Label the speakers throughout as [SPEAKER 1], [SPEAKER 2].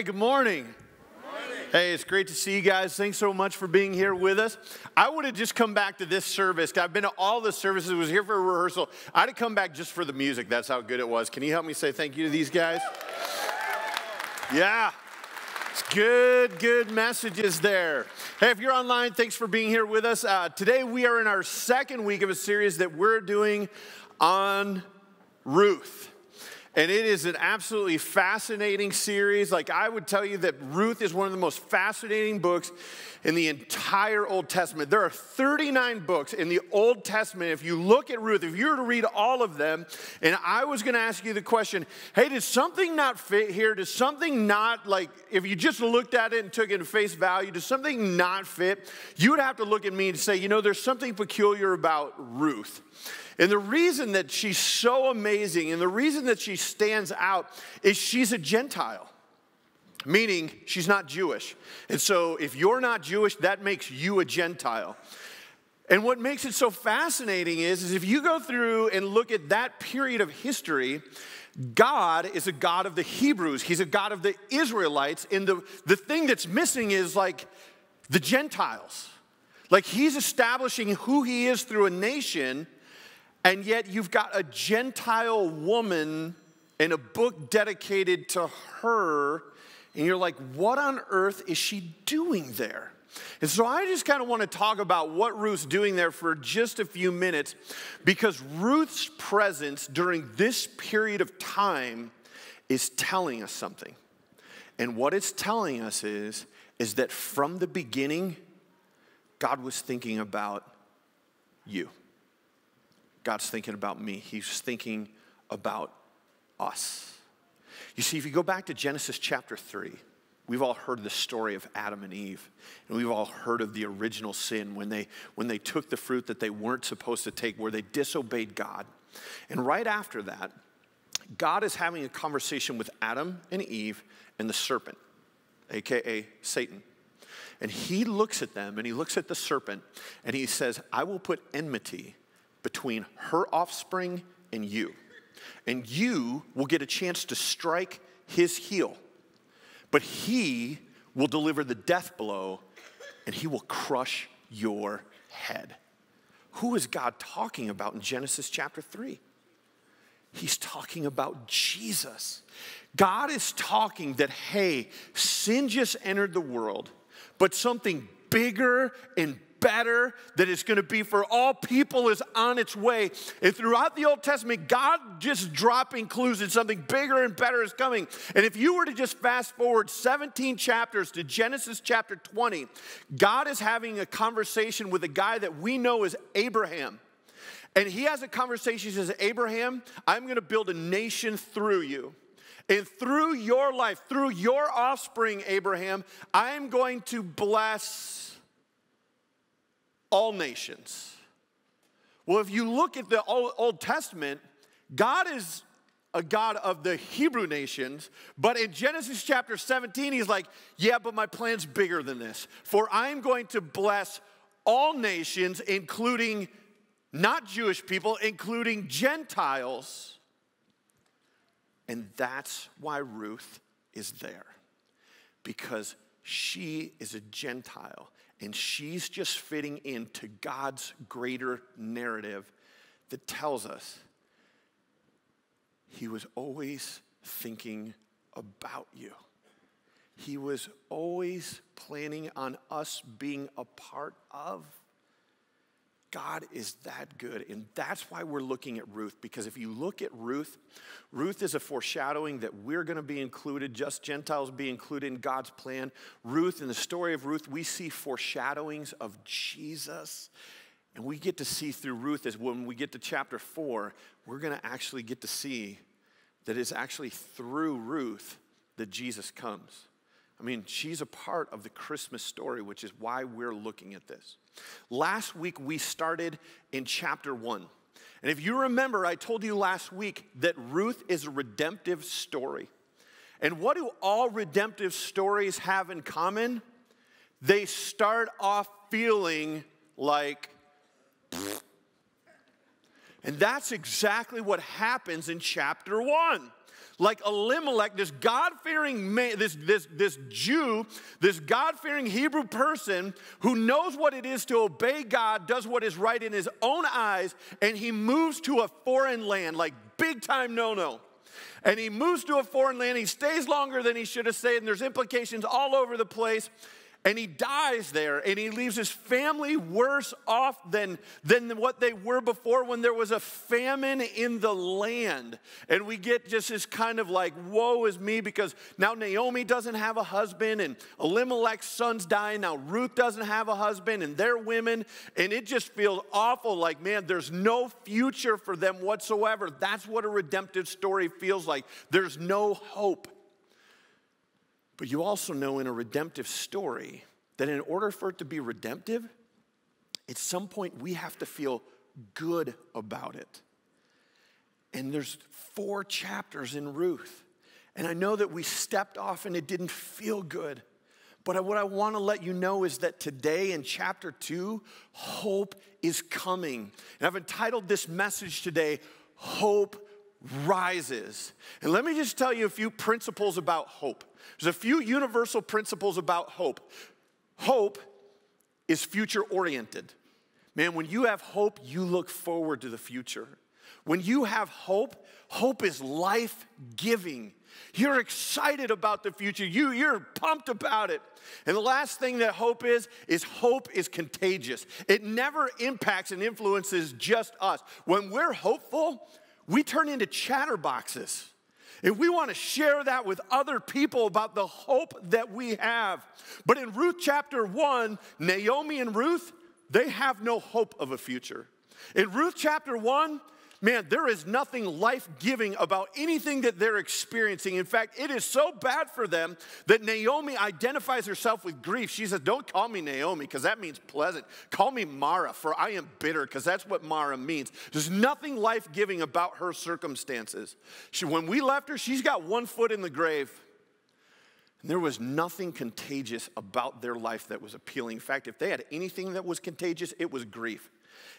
[SPEAKER 1] Hey, good morning. Hey, it's great to see you guys. Thanks so much for being here with us. I would have just come back to this service. I've been to all the services, was here for a rehearsal. I'd have come back just for the music. That's how good it was. Can you help me say thank you to these guys? Yeah. It's good, good messages there. Hey, if you're online, thanks for being here with us. Uh, today we are in our second week of a series that we're doing on Ruth. And it is an absolutely fascinating series. Like, I would tell you that Ruth is one of the most fascinating books in the entire Old Testament. There are 39 books in the Old Testament. If you look at Ruth, if you were to read all of them, and I was going to ask you the question hey, does something not fit here? Does something not, like, if you just looked at it and took it at face value, does something not fit? You would have to look at me and say, you know, there's something peculiar about Ruth. And the reason that she's so amazing and the reason that she stands out is she's a Gentile, meaning she's not Jewish. And so if you're not Jewish, that makes you a Gentile. And what makes it so fascinating is, is if you go through and look at that period of history, God is a God of the Hebrews. He's a God of the Israelites. And the, the thing that's missing is like the Gentiles. Like he's establishing who he is through a nation and yet you've got a Gentile woman in a book dedicated to her, and you're like, what on earth is she doing there? And so I just kind of want to talk about what Ruth's doing there for just a few minutes because Ruth's presence during this period of time is telling us something. And what it's telling us is, is that from the beginning, God was thinking about you. God's thinking about me. He's thinking about us. You see, if you go back to Genesis chapter 3, we've all heard the story of Adam and Eve, and we've all heard of the original sin when they, when they took the fruit that they weren't supposed to take, where they disobeyed God. And right after that, God is having a conversation with Adam and Eve and the serpent, AKA Satan. And he looks at them and he looks at the serpent and he says, I will put enmity between her offspring and you. And you will get a chance to strike his heel, but he will deliver the death blow and he will crush your head. Who is God talking about in Genesis chapter 3? He's talking about Jesus. God is talking that, hey, sin just entered the world, but something bigger and better that it's going to be for all people is on its way. And throughout the Old Testament, God just dropping clues that something bigger and better is coming. And if you were to just fast forward 17 chapters to Genesis chapter 20, God is having a conversation with a guy that we know as Abraham. And he has a conversation, he says, Abraham, I'm going to build a nation through you. And through your life, through your offspring, Abraham, I'm going to bless all nations. Well, if you look at the Old Testament, God is a God of the Hebrew nations, but in Genesis chapter 17, he's like, Yeah, but my plan's bigger than this. For I'm going to bless all nations, including not Jewish people, including Gentiles. And that's why Ruth is there, because she is a Gentile and she's just fitting into God's greater narrative that tells us he was always thinking about you. He was always planning on us being a part of God is that good. And that's why we're looking at Ruth, because if you look at Ruth, Ruth is a foreshadowing that we're going to be included, just Gentiles be included in God's plan. Ruth, in the story of Ruth, we see foreshadowings of Jesus. And we get to see through Ruth, as when we get to chapter four, we're going to actually get to see that it's actually through Ruth that Jesus comes. I mean, she's a part of the Christmas story, which is why we're looking at this. Last week, we started in chapter one. And if you remember, I told you last week that Ruth is a redemptive story. And what do all redemptive stories have in common? They start off feeling like, and that's exactly what happens in chapter one. Like Elimelech, this God fearing man, this, this, this Jew, this God fearing Hebrew person who knows what it is to obey God, does what is right in his own eyes, and he moves to a foreign land, like big time no no. And he moves to a foreign land. He stays longer than he should have stayed, and there's implications all over the place and he dies there and he leaves his family worse off than, than what they were before when there was a famine in the land. And we get just this kind of like woe is me because now naomi doesn't have a husband and elimelech's son's dying. Now ruth doesn't have a husband and they're women. And it just feels awful like man there's no future for them whatsoever. That's what a redemptive story feels like. There's no hope but you also know in a redemptive story that in order for it to be redemptive, at some point we have to feel good about it. And there's four chapters in Ruth. And I know that we stepped off and it didn't feel good. But what I want to let you know is that today in chapter two, hope is coming. And I've entitled this message today, Hope Rises. And let me just tell you a few principles about hope. There's a few universal principles about hope. Hope is future oriented. Man, when you have hope, you look forward to the future. When you have hope, hope is life giving. You're excited about the future. You, you're pumped about it. And the last thing that hope is, is hope is contagious. It never impacts and influences just us. When we're hopeful, we turn into chatterboxes. If we want to share that with other people about the hope that we have. But in Ruth chapter 1, Naomi and Ruth, they have no hope of a future. In Ruth chapter 1, man, there is nothing life giving about anything that they're experiencing. In fact, it is so bad for them that Naomi identifies herself with grief. She says, Don't call me Naomi because that means pleasant. Call me Mara, for I am bitter because that's what Mara means. There's nothing life giving about her circumstances. She, when we left her, she's got one foot in the grave. And there was nothing contagious about their life that was appealing. In fact, if they had anything that was contagious, it was grief.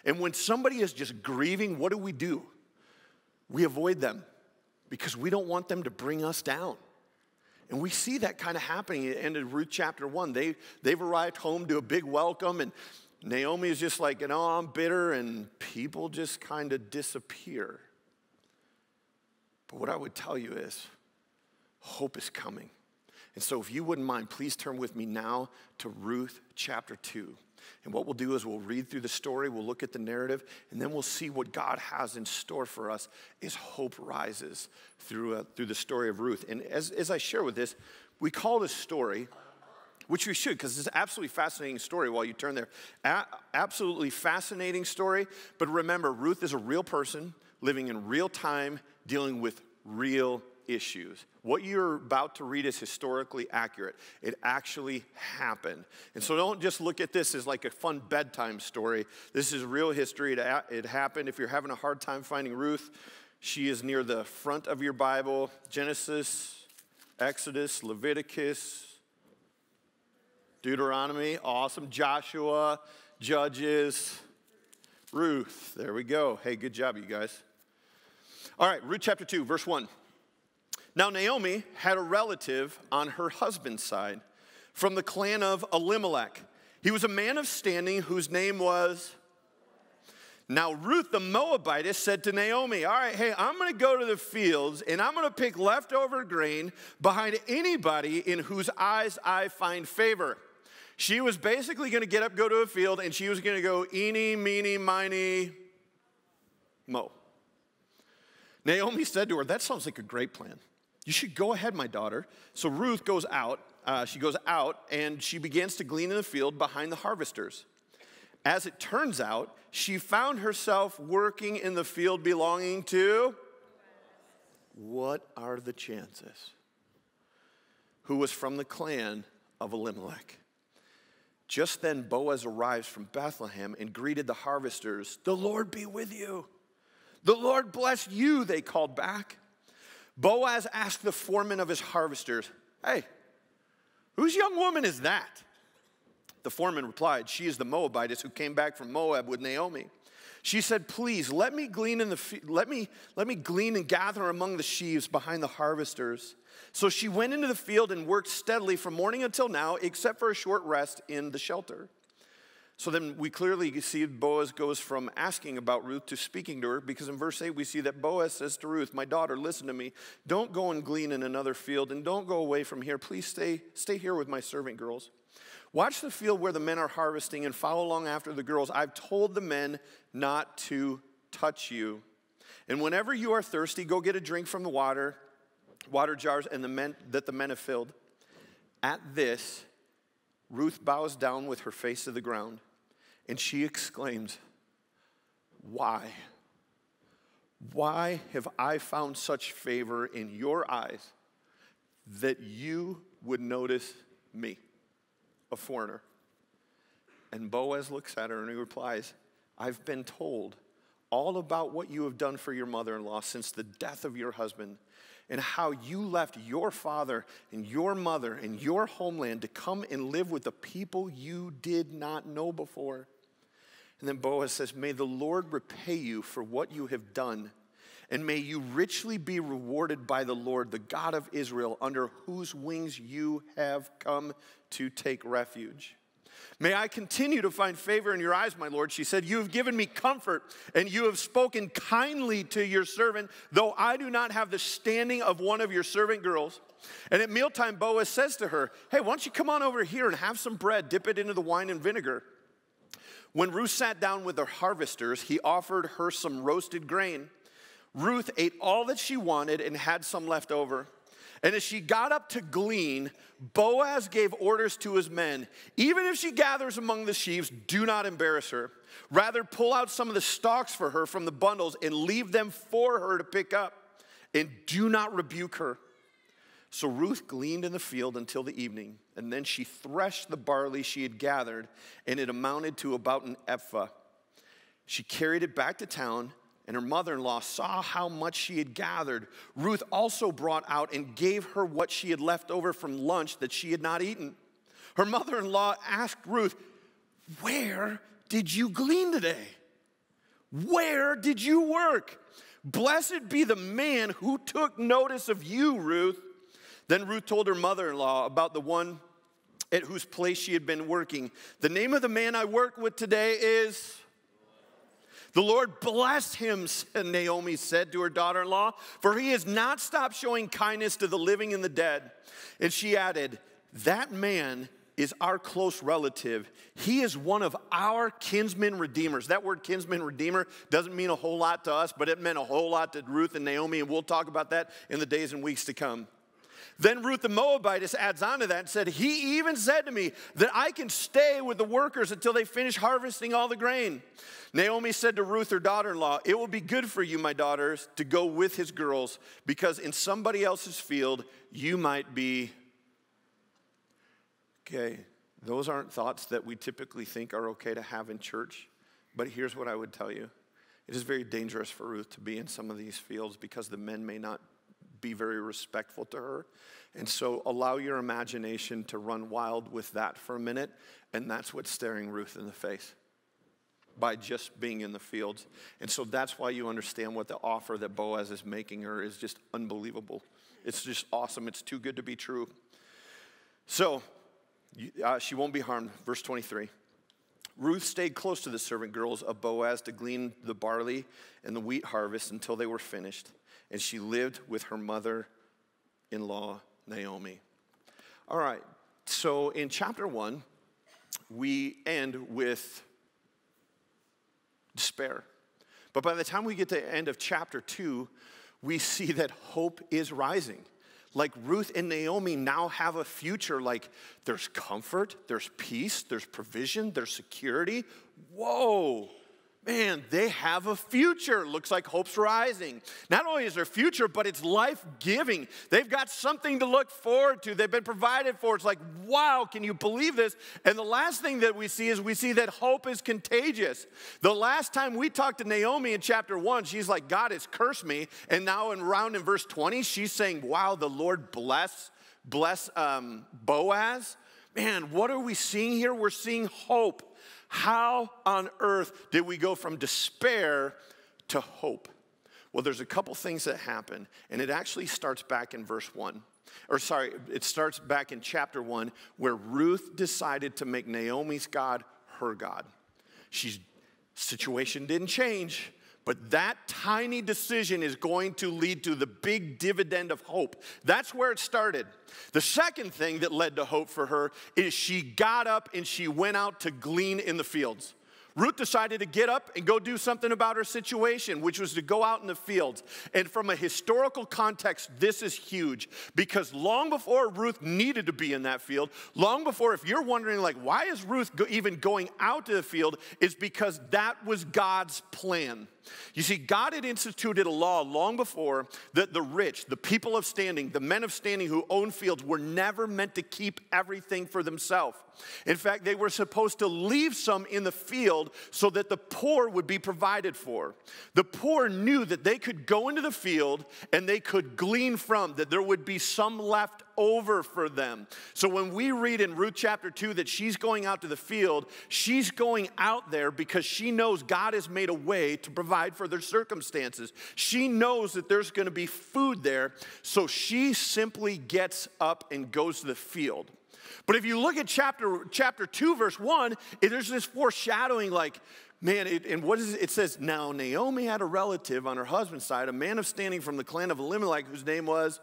[SPEAKER 1] And when somebody is just grieving, what do we do? We avoid them because we don't want them to bring us down. And we see that kind of happening at the end of Ruth chapter one. They, they've arrived home to a big welcome, and Naomi is just like, you know, I'm bitter, and people just kind of disappear. But what I would tell you is, hope is coming. And so, if you wouldn't mind, please turn with me now to Ruth chapter 2. And what we'll do is we'll read through the story, we'll look at the narrative, and then we'll see what God has in store for us as hope rises through, uh, through the story of Ruth. And as, as I share with this, we call this story, which we should, because it's an absolutely fascinating story while you turn there. A- absolutely fascinating story. But remember, Ruth is a real person living in real time, dealing with real issues. What you're about to read is historically accurate. It actually happened. And so don't just look at this as like a fun bedtime story. This is real history. It, happened. If you're having a hard time finding Ruth, she is near the front of your Bible Genesis, Exodus, Leviticus, Deuteronomy, awesome, Joshua, Judges, Ruth. There we go. Hey, good job, you guys. All right, Ruth chapter 2, verse 1. Now, Naomi had a relative on her husband's side from the clan of Elimelech. He was a man of standing whose name was. Now, Ruth the Moabitess said to Naomi, All right, hey, I'm gonna go to the fields and I'm gonna pick leftover grain behind anybody in whose eyes I find favor. She was basically gonna get up, go to a field, and she was gonna go eeny, meeny, miny, mo. Naomi said to her, That sounds like a great plan. You should go ahead, my daughter. So Ruth goes out. Uh, she goes out and she begins to glean in the field behind the harvesters. As it turns out, she found herself working in the field belonging to. What are the chances? Who was from the clan of Elimelech. Just then, Boaz arrives from Bethlehem and greeted the harvesters. The Lord be with you. The Lord bless you, they called back. Boaz asked the foreman of his harvesters, Hey, whose young woman is that? The foreman replied, She is the Moabitess who came back from Moab with Naomi. She said, "Please let me glean in the let me let me glean and gather among the sheaves behind the harvesters." So she went into the field and worked steadily from morning until now, except for a short rest in the shelter. So then we clearly see Boaz goes from asking about Ruth to speaking to her, because in verse 8 we see that Boaz says to Ruth, My daughter, listen to me. Don't go and glean in another field, and don't go away from here. Please stay, stay here with my servant girls. Watch the field where the men are harvesting and follow along after the girls. I've told the men not to touch you. And whenever you are thirsty, go get a drink from the water, water jars and the men that the men have filled. At this, Ruth bows down with her face to the ground, and she exclaims, Why? Why have I found such favor in your eyes that you would notice me? a foreigner. And Boaz looks at her and he replies, I've been told all about what you have done for your mother in law since the death of your husband, and how you left your father and your mother and your homeland to come and live with the people you did not know before. And then Boaz says, May the Lord repay you for what you have done, and may you richly be rewarded by the Lord, the God of Israel, under whose wings you have come to take refuge. May I continue to find favor in your eyes, my Lord. She said, You have given me comfort and you have spoken kindly to your servant, though I do not have the standing of one of your servant girls. And at mealtime, Boaz says to her, Hey, why don't you come on over here and have some bread, dip it into the wine and vinegar? When Ruth sat down with the harvesters, he offered her some roasted grain. Ruth ate all that she wanted and had some left over. And as she got up to glean, Boaz gave orders to his men even if she gathers among the sheaves, do not embarrass her. Rather, pull out some of the stalks for her from the bundles and leave them for her to pick up. And do not rebuke her. So Ruth gleaned in the field until the evening, and then she threshed the barley she had gathered, and it amounted to about an ephah. She carried it back to town and her mother in law saw how much she had gathered, Ruth also brought out and gave her what she had left over from lunch that she had not eaten. Her mother in law asked Ruth, Where did you glean today? Where did you work? Blessed be the man who took notice of you, Ruth. Then Ruth told her mother in law about the one at whose place she had been working. The name of the man I work with today is the Lord bless him, Naomi said to her daughter in law, for he has not stopped showing kindness to the living and the dead. And she added, That man is our close relative. He is one of our kinsmen redeemers. That word kinsman redeemer doesn't mean a whole lot to us, but it meant a whole lot to Ruth and Naomi, and we'll talk about that in the days and weeks to come. Then Ruth the Moabitess adds on to that and said, He even said to me that I can stay with the workers until they finish harvesting all the grain. Naomi said to Ruth, her daughter in law, It will be good for you, my daughters, to go with his girls, because in somebody else's field you might be. Okay, those aren't thoughts that we typically think are okay to have in church, but here's what I would tell you. It is very dangerous for Ruth to be in some of these fields because the men may not be very respectful to her. And so allow your imagination to run wild with that for a minute, and that's what's staring Ruth in the face by just being in the fields. And so that's why you understand what the offer that Boaz is making her is just unbelievable. It's just awesome. It's too good to be true. So uh, she won't be harmed. Verse 23. Ruth stayed close to the servant girls of Boaz to glean the barley and the wheat harvest until they were finished. And she lived with her mother in law, Naomi. All right, so in chapter one, we end with despair. But by the time we get to the end of chapter two, we see that hope is rising. Like Ruth and Naomi now have a future, like there's comfort, there's peace, there's provision, there's security. Whoa, man, they have a future. Looks like hope's rising. Not only is there future, but it's life giving. They've got something to look forward to. They've been provided for. It's like, wow, can you believe this? And the last thing that we see is we see that hope is contagious. The last time we talked to Naomi in chapter one, she's like, God has cursed me. And now in round in verse 20, she's saying, wow, the Lord bless, bless um, Boaz. Man, what are we seeing here? We're seeing hope. How on earth did we go from despair to hope? Well, there's a couple things that happen, and it actually starts back in verse 1. Or, sorry, it starts back in chapter 1 where Ruth decided to make Naomi's God her God. She's situation didn't change, but that tiny decision is going to lead to the big dividend of hope. That's where it started. The second thing that led to hope for her is she got up and she went out to glean in the fields. Ruth decided to get up and go do something about her situation, which was to go out in the fields. And from a historical context, this is huge because long before Ruth needed to be in that field, long before, if you're wondering, like, why is Ruth go even going out to the field, is because that was God's plan. You see, God had instituted a law long before that the rich, the people of standing, the men of standing who own fields were never meant to keep everything for themselves. In fact, they were supposed to leave some in the field so that the poor would be provided for. The poor knew that they could go into the field and they could glean from, that there would be some left over for them. So when we read in Ruth chapter 2 that she's going out to the field, she's going out there because she knows God has made a way to provide for their circumstances. She knows that there's going to be food there, so she simply gets up and goes to the field. But if you look at chapter, chapter 2, verse 1, there's this foreshadowing like, man, it, and what is it? It says, Now Naomi had a relative on her husband's side, a man of standing from the clan of Elimelech, whose name was.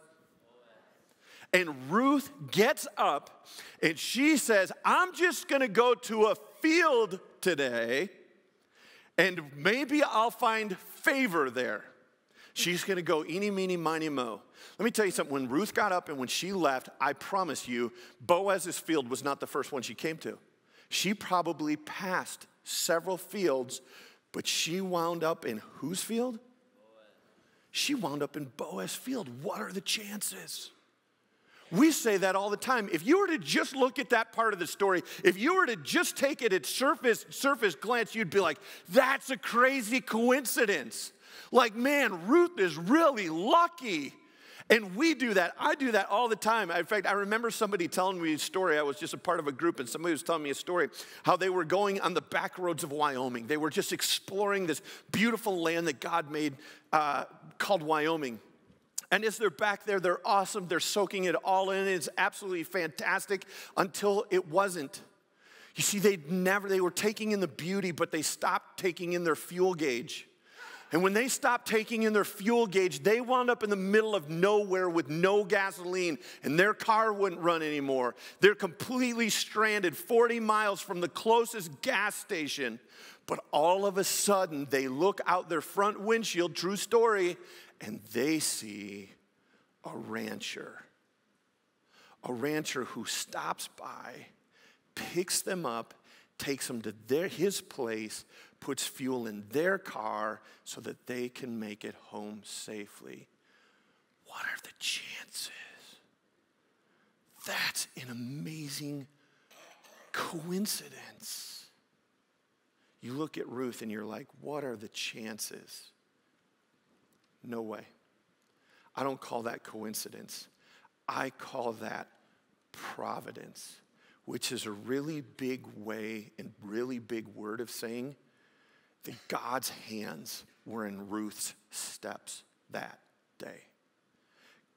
[SPEAKER 1] And Ruth gets up and she says, I'm just gonna go to a field today and maybe I'll find favor there. She's gonna go eeny, meeny, miny, mo. Let me tell you something. When Ruth got up and when she left, I promise you, Boaz's field was not the first one she came to. She probably passed several fields, but she wound up in whose field? She wound up in Boaz's field. What are the chances? We say that all the time. If you were to just look at that part of the story, if you were to just take it at surface surface glance, you'd be like, "That's a crazy coincidence." Like, man, Ruth is really lucky. And we do that. I do that all the time. In fact, I remember somebody telling me a story. I was just a part of a group, and somebody was telling me a story how they were going on the back roads of Wyoming. They were just exploring this beautiful land that God made uh, called Wyoming. And as they're back there, they're awesome. They're soaking it all in. It's absolutely fantastic until it wasn't. You see, they never, they were taking in the beauty, but they stopped taking in their fuel gauge. And when they stopped taking in their fuel gauge, they wound up in the middle of nowhere with no gasoline, and their car wouldn't run anymore. They're completely stranded 40 miles from the closest gas station. But all of a sudden, they look out their front windshield, true story, and they see a rancher. A rancher who stops by, picks them up, takes them to their, his place, puts fuel in their car so that they can make it home safely. What are the chances? That's an amazing coincidence. You look at Ruth and you're like, what are the chances? No way. I don't call that coincidence. I call that providence, which is a really big way and really big word of saying that God's hands were in Ruth's steps that day.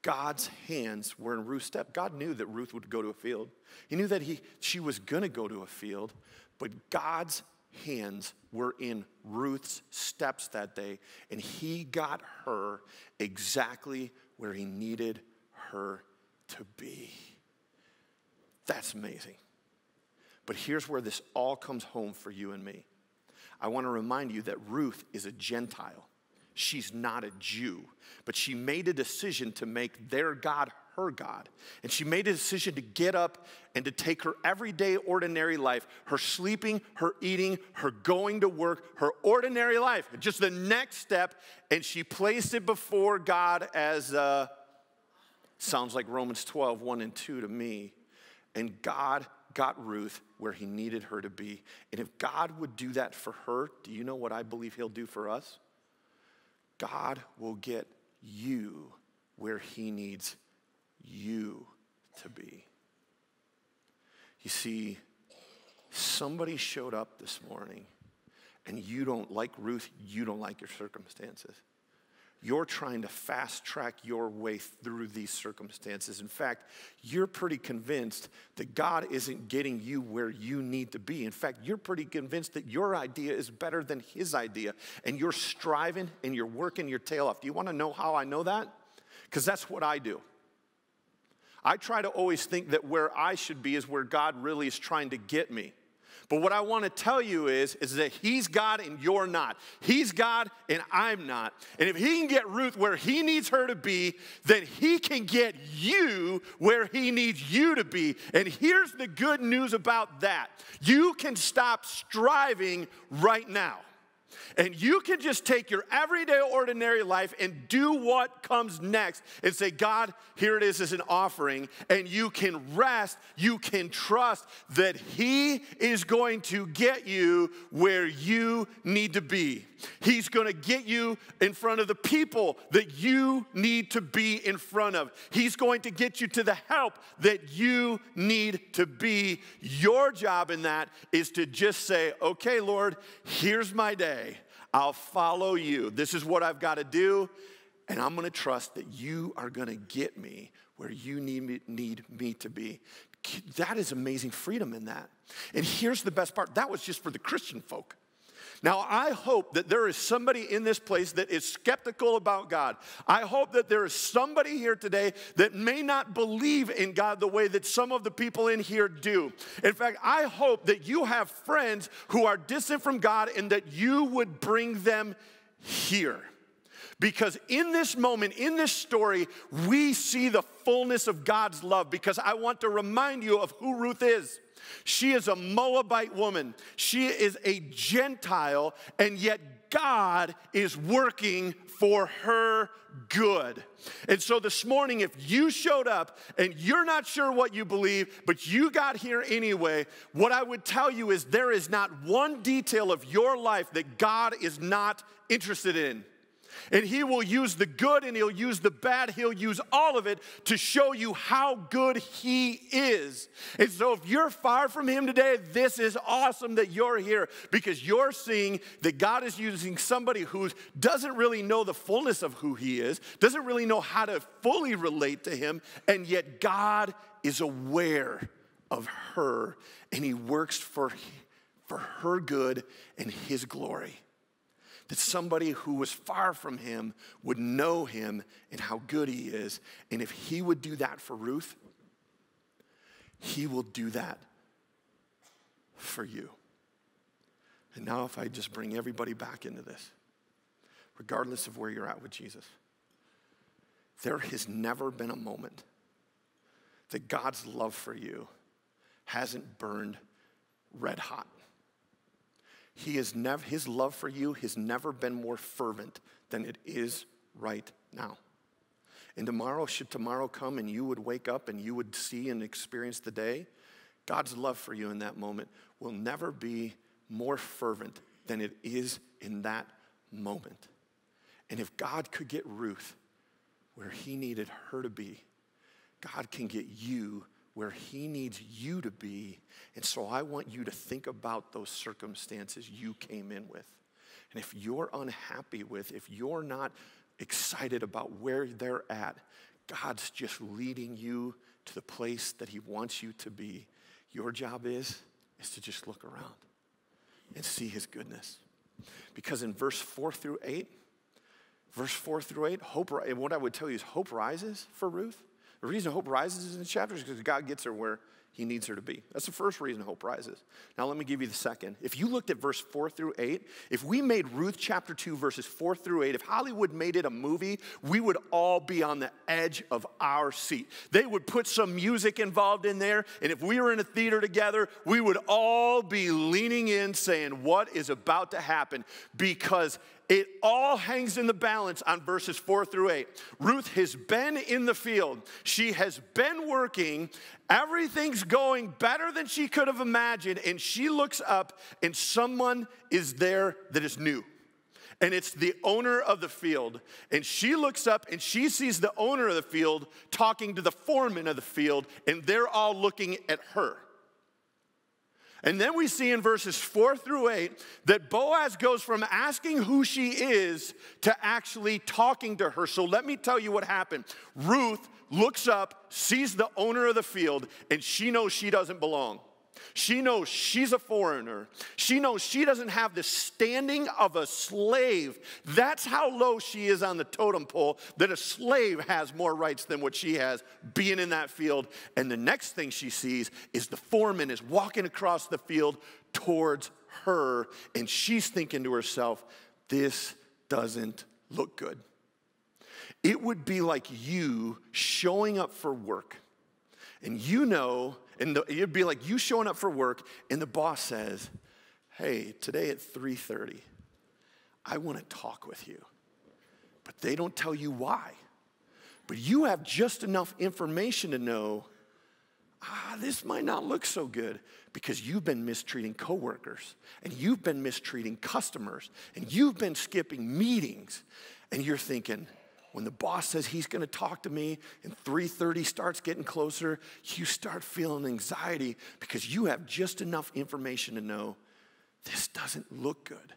[SPEAKER 1] God's hands were in Ruth's step. God knew that Ruth would go to a field. He knew that he, she was going to go to a field, but God's hands were in Ruth's steps that day, and he got her exactly where he needed her to be. That's amazing. But here's where this all comes home for you and me. I want to remind you that Ruth is a Gentile. She's not a Jew, but she made a decision to make their God her God. And she made a decision to get up and to take her everyday, ordinary life, her sleeping, her eating, her going to work, her ordinary life, just the next step, and she placed it before God as uh, sounds like Romans 12, 1 and 2 to me. And God got Ruth where he needed her to be. And if God would do that for her, do you know what I believe he'll do for us? God will get you where he needs you to be. You see, somebody showed up this morning and you don't like Ruth, you don't like your circumstances. You're trying to fast track your way through these circumstances. In fact, you're pretty convinced that God isn't getting you where you need to be. In fact, you're pretty convinced that your idea is better than His idea, and you're striving and you're working your tail off. Do you want to know how I know that? Because that's what I do. I try to always think that where I should be is where God really is trying to get me. But what I want to tell you is, is that he's God and you're not. He's God and I'm not. And if he can get Ruth where he needs her to be, then he can get you where he needs you to be. And here's the good news about that you can stop striving right now. And you can just take your everyday, ordinary life and do what comes next and say, God, here it is as an offering. And you can rest, you can trust that He is going to get you where you need to be. He's going to get you in front of the people that you need to be in front of. He's going to get you to the help that you need to be. Your job in that is to just say, okay, Lord, here's my day. I'll follow you. This is what I've got to do. And I'm going to trust that you are going to get me where you need me, need me to be. That is amazing freedom in that. And here's the best part that was just for the Christian folk. Now, I hope that there is somebody in this place that is skeptical about God. I hope that there is somebody here today that may not believe in God the way that some of the people in here do. In fact, I hope that you have friends who are distant from God and that you would bring them here. Because in this moment, in this story, we see the fullness of God's love. Because I want to remind you of who Ruth is. She is a Moabite woman. She is a Gentile, and yet God is working for her good. And so this morning, if you showed up and you're not sure what you believe, but you got here anyway, what I would tell you is there is not one detail of your life that God is not interested in. And he will use the good and he'll use the bad. He'll use all of it to show you how good he is. And so if you're far from him today, this is awesome that you're here because you're seeing that God is using somebody who doesn't really know the fullness of who he is, doesn't really know how to fully relate to him, and yet God is aware of her and he works for, for her good and his glory that somebody who was far from him would know him and how good he is. And if he would do that for Ruth, he will do that for you. And now, if I just bring everybody back into this, regardless of where you're at with Jesus, there has never been a moment that God's love for you hasn't burned red hot. He has never, his love for you has never been more fervent than it is right now. And tomorrow, should tomorrow come and you would wake up and you would see and experience the day, God's love for you in that moment will never be more fervent than it is in that moment. And if God could get Ruth where he needed her to be, God can get you where He needs you to be. And so I want you to think about those circumstances you came in with. And if you're unhappy with, if you're not excited about where they're at, God's just leading you to the place that He wants you to be. Your job is, is to just look around and see His goodness. Because in verse 4 through 8, verse 4 through 8, hope, and what I would tell you is hope rises for Ruth. The reason hope rises in the chapter is because God gets her where he needs her to be. That's the first reason hope rises. Now, let me give you the second. If you looked at verse 4 through 8, if we made Ruth chapter 2, verses 4 through 8, if Hollywood made it a movie, we would all be on the edge of our seat. They would put some music involved in there, and if we were in a theater together, we would all be leaning in saying, What is about to happen? Because it all hangs in the balance on verses four through eight. Ruth has been in the field, she has been working. Everything's going better than she could have imagined. And she looks up, and someone is there that is new and it's the owner of the field. And she looks up and she sees the owner of the field talking to the foreman of the field, and they're all looking at her. And then we see in verses four through eight that Boaz goes from asking who she is to actually talking to her. So let me tell you what happened. Ruth looks up, sees the owner of the field, and she knows she doesn't belong. She knows she's a foreigner. She knows she doesn't have the standing of a slave. That's how low she is on the totem pole, that a slave has more rights than what she has being in that field. And the next thing she sees is the foreman is walking across the field towards her, and she's thinking to herself, this doesn't look good. It would be like you showing up for work, and you know and the, it'd be like you showing up for work, and the boss says, Hey, today at 3:30, I want to talk with you. But they don't tell you why. But you have just enough information to know ah, this might not look so good because you've been mistreating coworkers and you've been mistreating customers and you've been skipping meetings and you're thinking, when the boss says he's going to talk to me and 3:30 starts getting closer, you start feeling anxiety because you have just enough information to know this doesn't look good.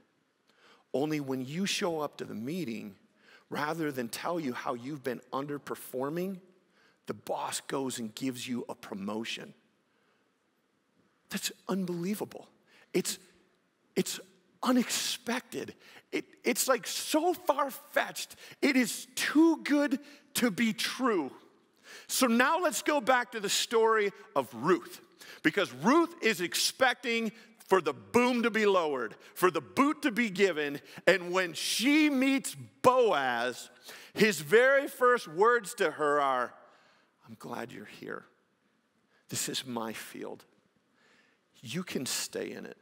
[SPEAKER 1] Only when you show up to the meeting, rather than tell you how you've been underperforming, the boss goes and gives you a promotion. That's unbelievable. It's, it's unexpected. It, it's like so far fetched. It is too good to be true. So now let's go back to the story of Ruth. Because Ruth is expecting for the boom to be lowered, for the boot to be given. And when she meets Boaz, his very first words to her are, I'm glad you're here. This is my field. You can stay in it.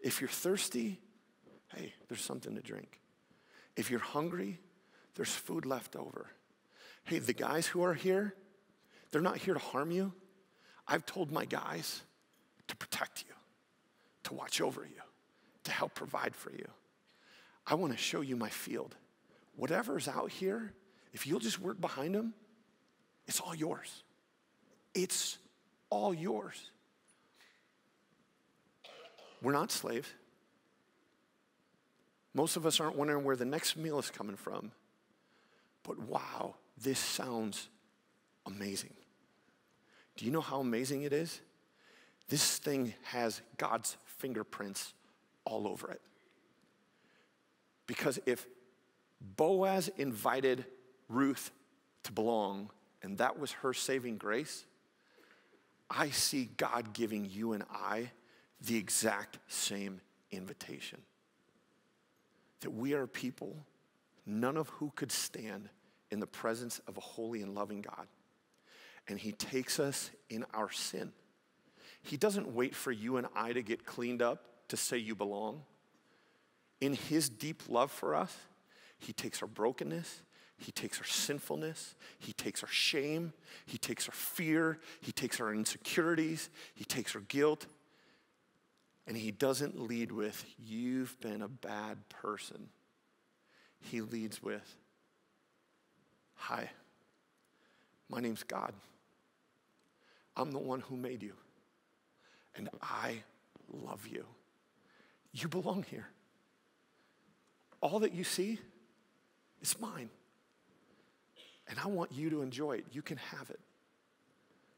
[SPEAKER 1] If you're thirsty, hey, there's something to drink. If you're hungry, there's food left over. Hey, the guys who are here, they're not here to harm you. I've told my guys to protect you, to watch over you, to help provide for you. I want to show you my field. Whatever's out here, if you'll just work behind them, it's all yours. It's all yours. We're not slaves. Most of us aren't wondering where the next meal is coming from. But wow, this sounds amazing. Do you know how amazing it is? This thing has God's fingerprints all over it. Because if Boaz invited Ruth to belong, and that was her saving grace, I see God giving you and I the exact same invitation that we are people, none of who could stand in the presence of a holy and loving God. And He takes us in our sin. He doesn't wait for you and I to get cleaned up to say you belong. In His deep love for us, He takes our brokenness, He takes our sinfulness, He takes our shame, He takes our fear, He takes our insecurities, He takes our guilt, and he doesn't lead with, You've been a bad person. He leads with, Hi, my name's God. I'm the one who made you, and I love you. You belong here. All that you see is mine. And I want you to enjoy it. You can have it.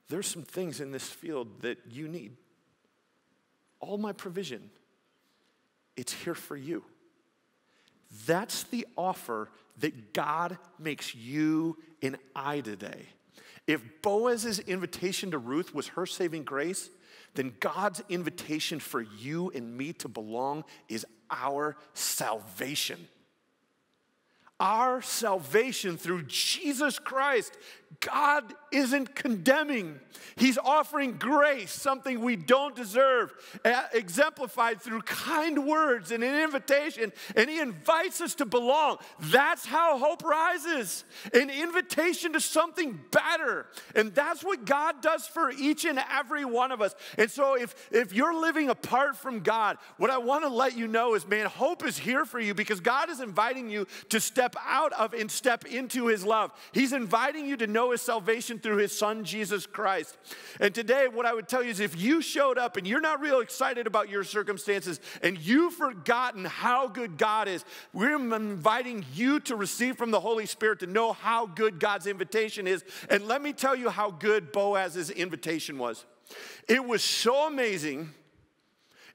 [SPEAKER 1] There's some things in this field that you need all my provision, it's here for you. That's the offer that God makes you and I today. If Boaz's invitation to Ruth was her saving grace, then God's invitation for you and me to belong is our salvation. Our salvation through Jesus Christ God isn't condemning. He's offering grace, something we don't deserve, eh, exemplified through kind words and an invitation, and He invites us to belong. That's how hope rises an invitation to something better. And that's what God does for each and every one of us. And so, if, if you're living apart from God, what I want to let you know is, man, hope is here for you because God is inviting you to step out of and step into His love. He's inviting you to know know his salvation through his son, Jesus Christ. And today, what I would tell you is if you showed up and you're not real excited about your circumstances and you've forgotten how good God is, we're inviting you to receive from the Holy Spirit to know how good God's invitation is. And let me tell you how good Boaz's invitation was. It was so amazing.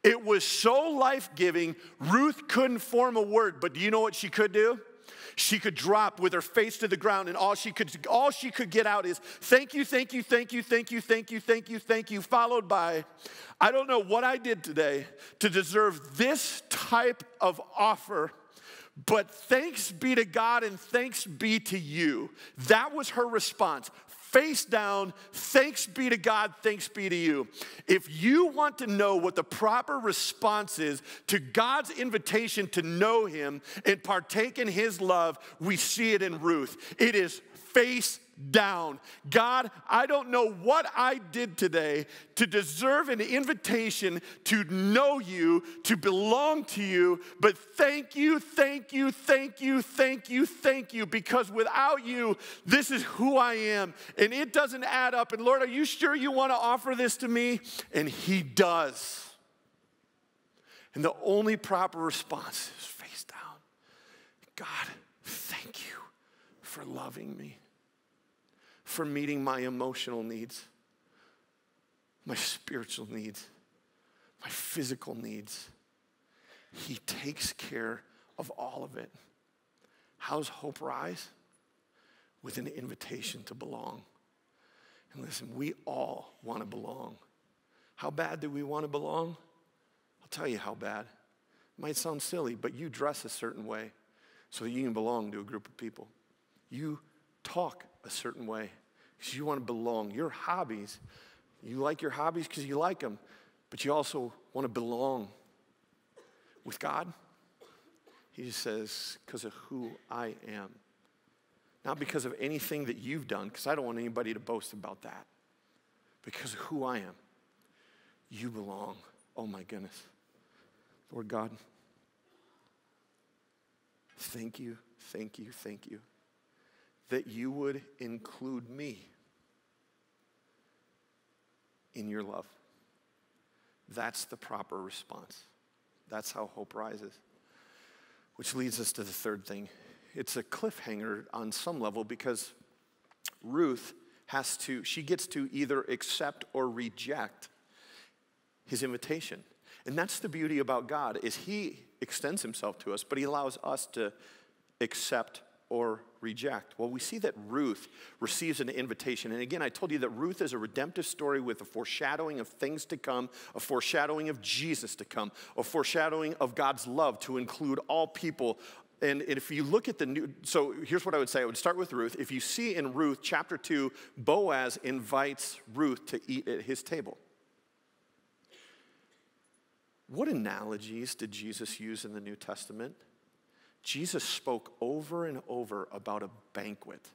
[SPEAKER 1] It was so life giving, Ruth couldn't form a word, but do you know what she could do? She could drop with her face to the ground and all she could all she could get out is thank you thank you thank you thank you thank you thank you thank you followed by i don't know what i did today to deserve this type of offer but thanks be to God and thanks be to you. That was her response face down, thanks be to God, thanks be to you. If you want to know what the proper response is to God's invitation to know Him and partake in His love, we see it in Ruth. It is face down. God, I don't know what I did today to deserve an invitation to know you, to belong to you, but thank you, thank you, thank you, thank you, thank you, because without you, this is who I am. And it doesn't add up. And Lord, are you sure you want to offer this to me? And He does. And the only proper response is face down. God, thank you for loving me for meeting my emotional needs, my spiritual needs, my physical needs. He takes care of all of it. How's hope rise? With an invitation to belong. And listen, we all want to belong. How bad do we want to belong? I'll tell you how bad. It might sound silly, but you dress a certain way so that you can belong to a group of people. You talk a certain way because you want to belong. Your hobbies, you like your hobbies because you like them, but you also want to belong with God. He just says, because of who I am. Not because of anything that you've done, because I don't want anybody to boast about that. Because of who I am. You belong. Oh my goodness. Lord God, thank you, thank you, thank you that you would include me in your love. That's the proper response. That's how hope rises. Which leads us to the third thing. It's a cliffhanger on some level because Ruth has to, she gets to either accept or reject his invitation. And that's the beauty about God is he extends himself to us, but he allows us to accept or reject? Well, we see that Ruth receives an invitation. And again, I told you that Ruth is a redemptive story with a foreshadowing of things to come, a foreshadowing of Jesus to come, a foreshadowing of God's love to include all people. And if you look at the new, so here's what I would say I would start with Ruth. If you see in Ruth chapter 2, Boaz invites Ruth to eat at his table. What analogies did Jesus use in the New Testament? Jesus spoke over and over about a banquet,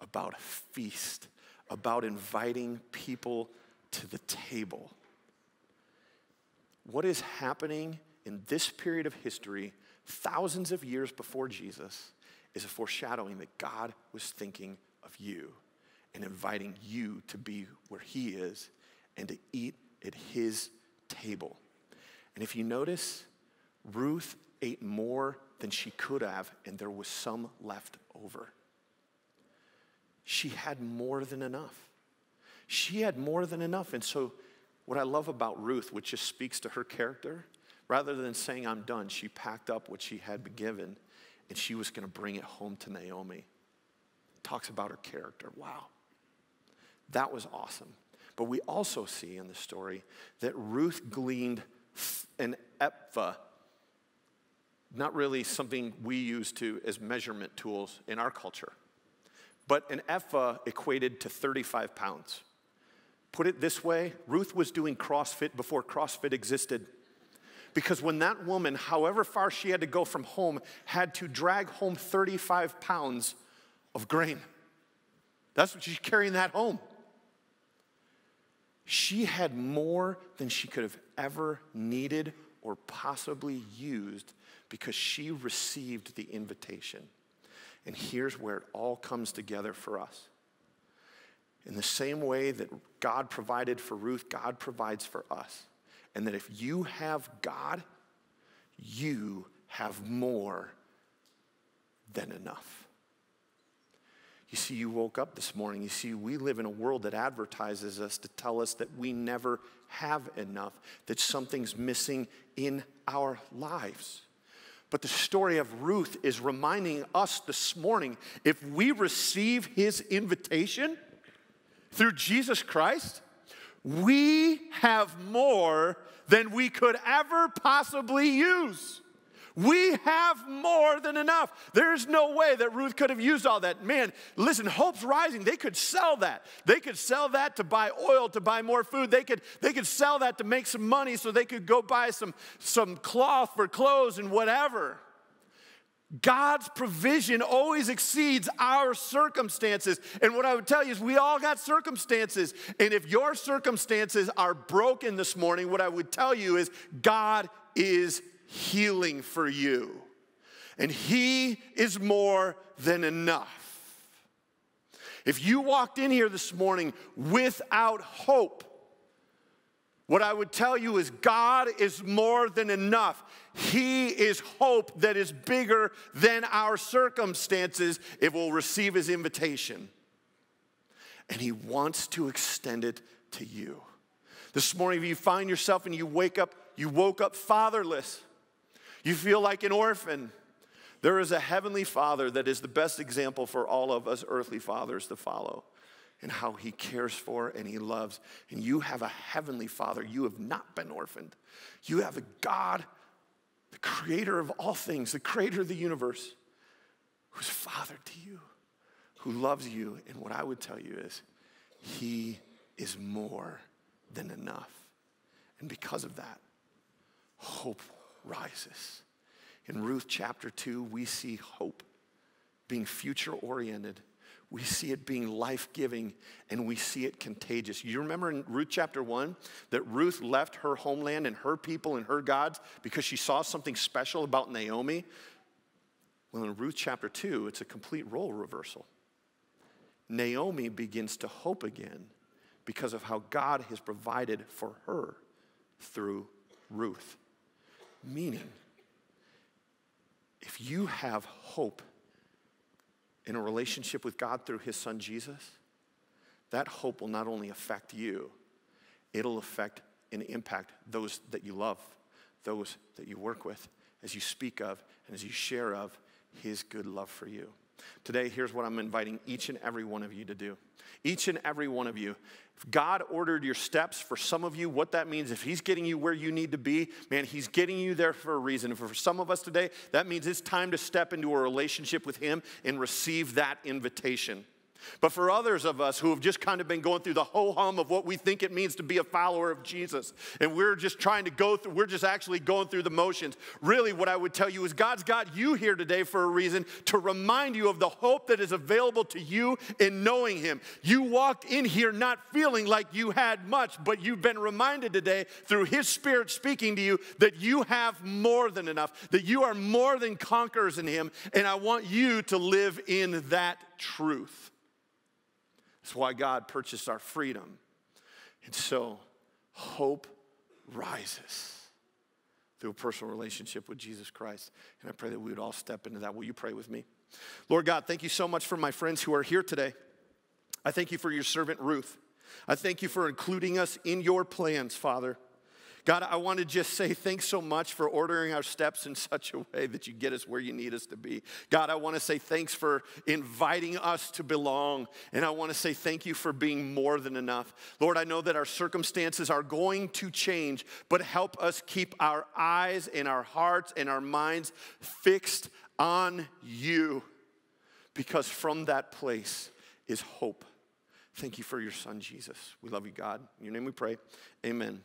[SPEAKER 1] about a feast, about inviting people to the table. What is happening in this period of history, thousands of years before Jesus, is a foreshadowing that God was thinking of you and inviting you to be where He is and to eat at His table. And if you notice, Ruth ate more than she could have, and there was some left over. She had more than enough. She had more than enough. And so, what I love about Ruth, which just speaks to her character, rather than saying, I'm done, she packed up what she had been given and she was going to bring it home to Naomi. Talks about her character. Wow. That was awesome. But we also see in the story that Ruth gleaned an ephah not really something we use to as measurement tools in our culture. But an ephah equated to 35 pounds. Put it this way Ruth was doing CrossFit before CrossFit existed. Because when that woman, however far she had to go from home, had to drag home 35 pounds of grain. That's what she's carrying that home. She had more than she could have ever needed or possibly used because she received the invitation. And here's where it all comes together for us. In the same way that God provided for Ruth, God provides for us. And that if you have God, you have more than enough. You see, you woke up this morning. You see, we live in a world that advertises us to tell us that we never have enough, that something's missing in our lives. But the story of Ruth is reminding us this morning if we receive his invitation through Jesus Christ, we have more than we could ever possibly use. We have more than enough. There's no way that Ruth could have used all that. Man, listen, hope's rising. They could sell that. They could sell that to buy oil, to buy more food. They could, they could sell that to make some money so they could go buy some, some cloth for clothes and whatever. God's provision always exceeds our circumstances. And what I would tell you is, we all got circumstances. And if your circumstances are broken this morning, what I would tell you is, God is healing for you. And He is more than enough. If you walked in here this morning without hope, what I would tell you is God is more than enough. He is hope that is bigger than our circumstances if we'll receive His invitation. And He wants to extend it to you. This morning, if you find yourself and you wake up, you woke up fatherless, you feel like an orphan. There is a heavenly father that is the best example for all of us earthly fathers to follow and how he cares for and he loves. And you have a heavenly father. You have not been orphaned. You have a God, the creator of all things, the creator of the universe, who's father to you, who loves you. And what I would tell you is, he is more than enough. And because of that, hope rises. In Ruth chapter 2, we see hope being future oriented. We see it being life giving and we see it contagious. You remember in Ruth chapter 1 that Ruth left her homeland and her people and her gods because she saw something special about Naomi? Well, in Ruth chapter 2, it's a complete role reversal. Naomi begins to hope again because of how God has provided for her through Ruth. Meaning, if you have hope in a relationship with God through His Son Jesus, that hope will not only affect you, it'll affect and impact those that you love, those that you work with, as you speak of and as you share of His good love for you. Today, here's what I'm inviting each and every one of you to do. Each and every one of you. If God ordered your steps for some of you, what that means, if He's getting you where you need to be, man, He's getting you there for a reason. For some of us today, that means it's time to step into a relationship with Him and receive that invitation. But for others of us who have just kind of been going through the ho hum of what we think it means to be a follower of Jesus, and we're just trying to go through, we're just actually going through the motions. Really, what I would tell you is God's got you here today for a reason to remind you of the hope that is available to you in knowing Him. You walked in here not feeling like you had much, but you've been reminded today through His Spirit speaking to you that you have more than enough, that you are more than conquerors in Him, and I want you to live in that truth. That's why God purchased our freedom. And so, hope rises through a personal relationship with Jesus Christ. And I pray that we would all step into that. Will you pray with me? Lord God, thank you so much for my friends who are here today. I thank you for your servant Ruth. I thank you for including us in your plans, Father. God, I want to just say thanks so much for ordering our steps in such a way that you get us where you need us to be. God, I want to say thanks for inviting us to belong. And I want to say thank you for being more than enough. Lord, I know that our circumstances are going to change, but help us keep our eyes and our hearts and our minds fixed on you because from that place is hope. Thank you for your son, Jesus. We love you, God. In your name we pray. Amen.